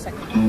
second.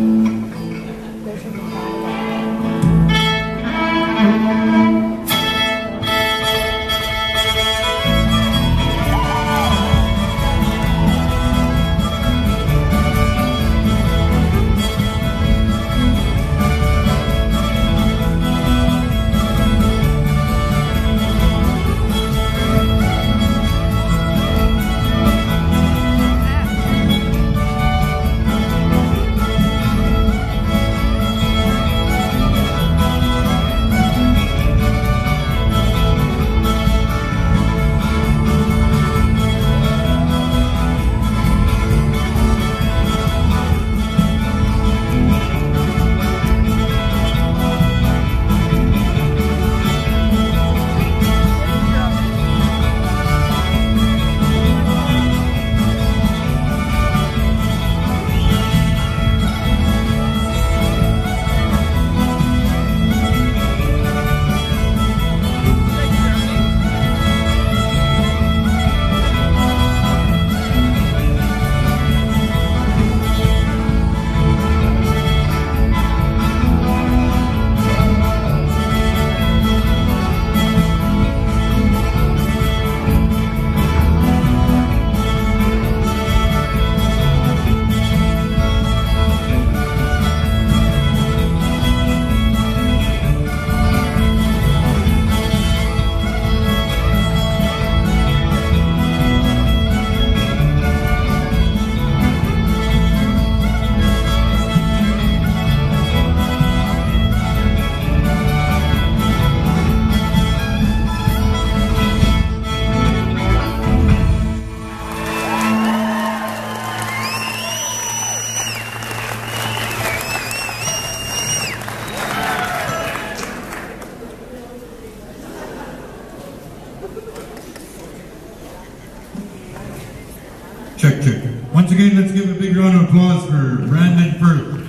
Check, check. Once again, let's give a big round of applause for Brandon Firth.